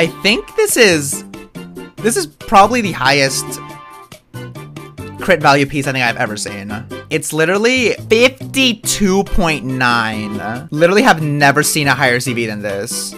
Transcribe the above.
I think this is this is probably the highest crit value piece I think I've ever seen. It's literally 52.9. Literally have never seen a higher CV than this.